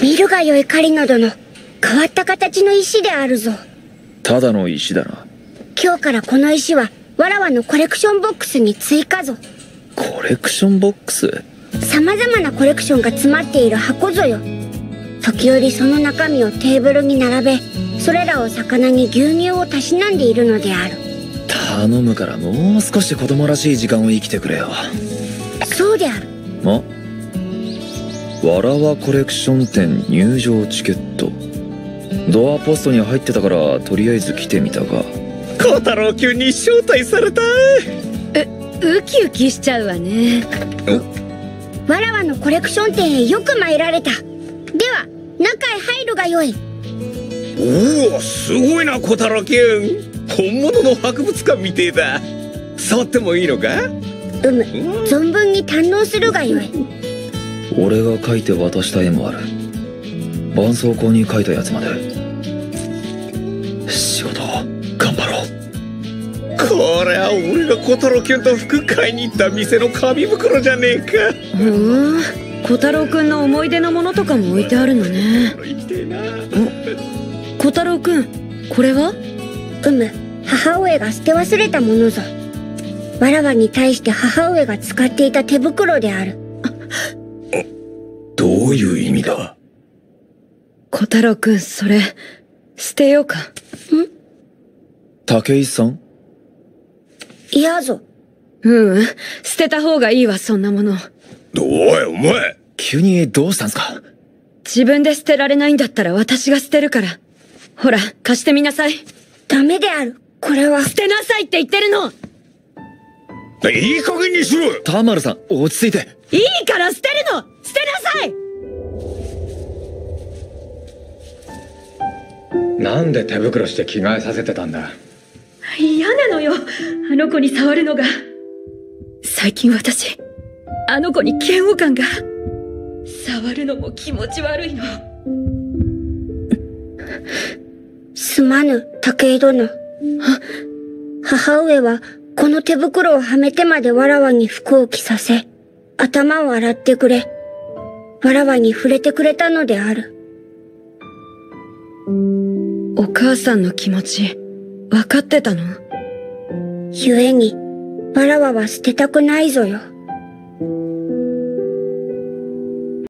見るがよい狩野殿変わった形の石であるぞ。ただの石だな。今日からこの石はわらわのコレクションボックスに追加ぞ。コレクションボックス？様々なコレクションが詰まっている箱ぞよ。時折その中身をテーブルに並べそれらを魚に牛乳をたしなんでいるのである。頼むからもう少し子供らしい時間を生きてくれよ。そうである。あわらわコレクション店入場チケット。ドアポストに入ってたからとりあえず来てみたが。小太郎級に招待されたウキウキしちゃうわね。わらわのコレクション店へよく参られた。では中へ入るがよい。おおすごいな小太郎級本物の博物館みてえだ。触ってもいいのか？うむ存分に堪能するがよい俺が描いて渡した絵もある。絆創膏に描いたやつまで。仕事頑張ろう。これは俺が小太郎くんと服買いに行った店の紙袋じゃねえか。ふん。小太郎くんの思い出のものとかも置いてあるのね。行きてえな小太郎くんこれは？うむ。母上が捨て忘れたものぞ。わらわに対して母上が使っていた手袋であるどういう意味だ？小太郎くんそれ捨てようか。武井さん？いやぞ。ううん？捨てた方がいいわそんなもの。おいお前！急にどうしたんすか？自分で捨てられないんだったら私が捨てるから。ほら貸してみなさい。ダメである。これは。捨てなさいって言ってるの！いい加減にしろ田丸さん落ち着いて。いいから捨てるのさい！なんで手袋して着替えさせてたんだ？嫌なのよ。あの子に触るのが。最近私あの子に嫌悪感が。触るのも気持ち悪いの。すまぬ武井殿。母上はこの手袋をはめてまでわらわに服を着させ頭を洗ってくれわらわに触れてくれたのである。お母さんの気持ち分かってたの？故にわらわは捨てたくないぞよ